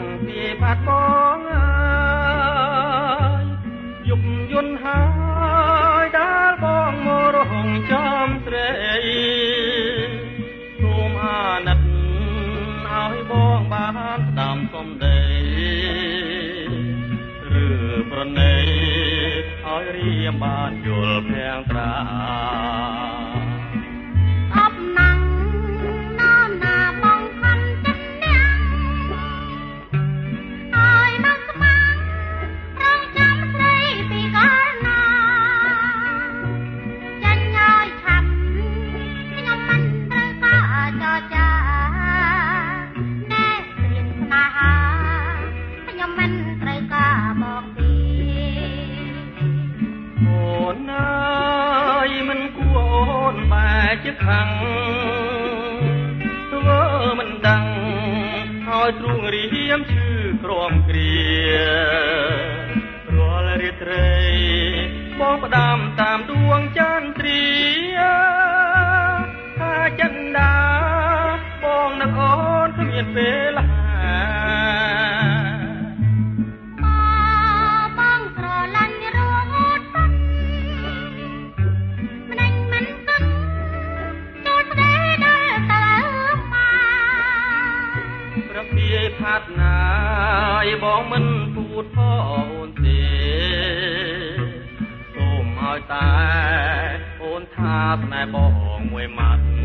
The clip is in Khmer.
ងពីបាត់បងអើយយប់យន់ហើយដាល់បងមករងចាំស្រីសូមអាណិតឲ្យបងបានស្ដាំសំដីឬប្រណីឲ្យរៀមបានយល់ភាំងត្រា ជាខាងធ្វើមិនដឹងឲ្យទ្រូងរៀមឈឺក្រំគ្រារាល់រាត្រីបងផ្ដាំតាមដួងចន្ទ្រាថាចិនដាបងនឹកអូនគ្មានពេល ភាយផាត់ណាយបងមិនពូតផងអូនទេសូមឲ្យតែអូនថាស្នេហ៍បងមួយម៉ាត់